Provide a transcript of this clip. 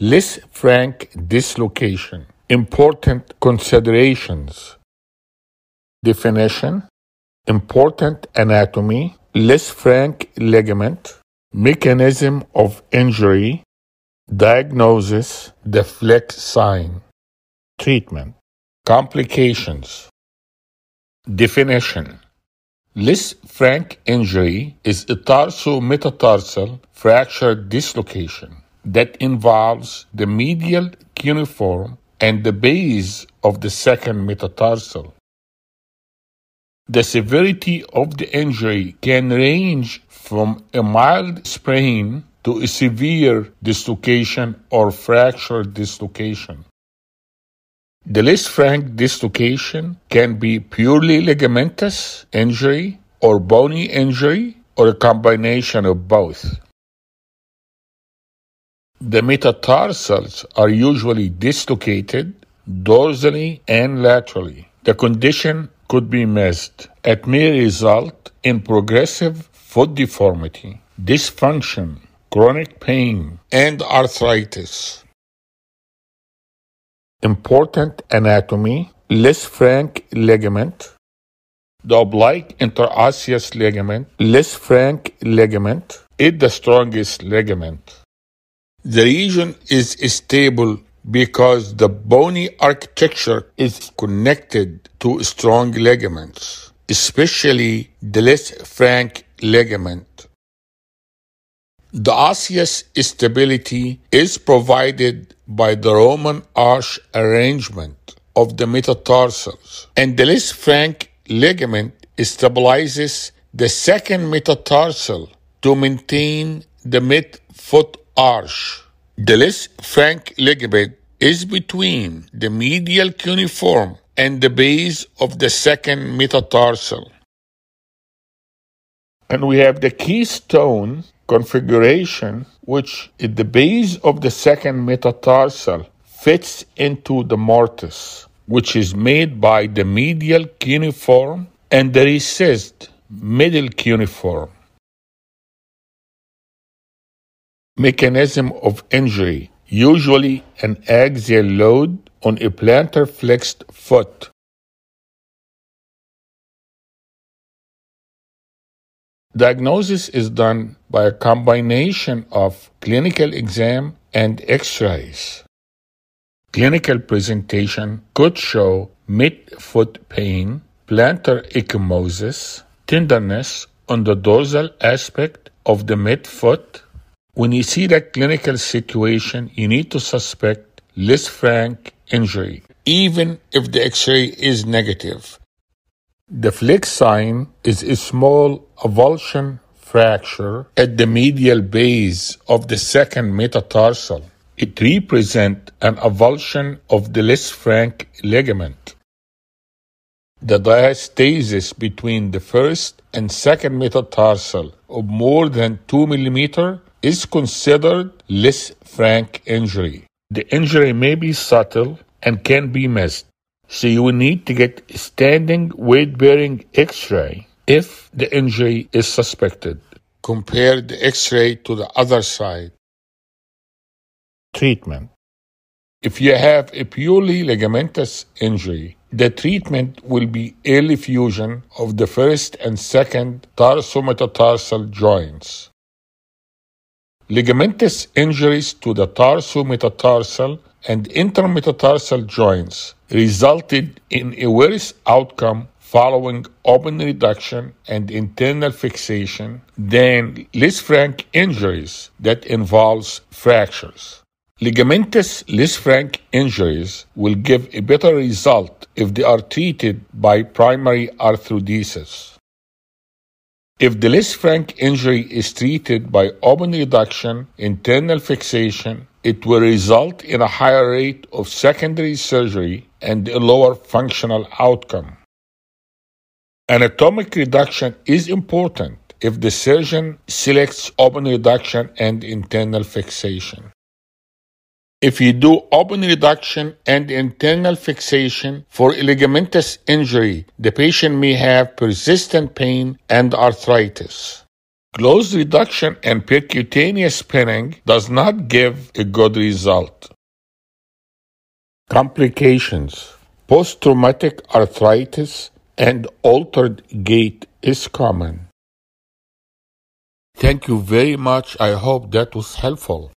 Less frank dislocation. Important considerations. Definition. Important anatomy. Lisfranc ligament. Mechanism of injury. Diagnosis. The fleck sign. Treatment. Complications. Definition. Less frank injury is a tarso-metatarsal fracture dislocation that involves the medial cuneiform and the base of the second metatarsal. The severity of the injury can range from a mild sprain to a severe dislocation or fracture dislocation. The Lisfranc dislocation can be purely ligamentous injury or bony injury or a combination of both. The metatarsals are usually dislocated dorsally and laterally. The condition could be missed. It may result in progressive foot deformity, dysfunction, chronic pain, and arthritis. Important anatomy Lisfranc ligament, the oblique interosseous ligament, Lisfranc ligament, is the strongest ligament. The region is stable because the bony architecture is connected to strong ligaments, especially the less frank ligament. The osseous stability is provided by the Roman arch arrangement of the metatarsals, and the Lisfranc ligament stabilizes the second metatarsal to maintain the mid-foot arch. The less frank ligament is between the medial cuneiform and the base of the second metatarsal. And we have the keystone configuration, which at the base of the second metatarsal fits into the mortise, which is made by the medial cuneiform and the recessed middle cuneiform. Mechanism of injury usually an axial load on a plantar flexed foot. Diagnosis is done by a combination of clinical exam and x-rays. Clinical presentation could show mid-foot pain, plantar ecchymosis, tenderness on the dorsal aspect of the midfoot, when you see that clinical situation, you need to suspect Lisfranc injury, even if the x-ray is negative. The fleck sign is a small avulsion fracture at the medial base of the second metatarsal. It represents an avulsion of the Lisfranc ligament. The diastasis between the first and second metatarsal of more than 2 millimeter is considered less frank injury. The injury may be subtle and can be missed, so you will need to get standing weight bearing x ray if the injury is suspected. Compare the x ray to the other side. Treatment If you have a purely ligamentous injury, the treatment will be early fusion of the first and second tarsometatarsal joints. Ligamentous injuries to the tarsometatarsal and intermetatarsal joints resulted in a worse outcome following open reduction and internal fixation than Lisfranc injuries that involves fractures. Ligamentous Lisfranc injuries will give a better result if they are treated by primary arthrodesis. If the Lisfranc injury is treated by open reduction, internal fixation, it will result in a higher rate of secondary surgery and a lower functional outcome. Anatomic reduction is important if the surgeon selects open reduction and internal fixation. If you do open reduction and internal fixation for ligamentous injury, the patient may have persistent pain and arthritis. Closed reduction and percutaneous pinning does not give a good result. Complications Post traumatic arthritis and altered gait is common. Thank you very much. I hope that was helpful.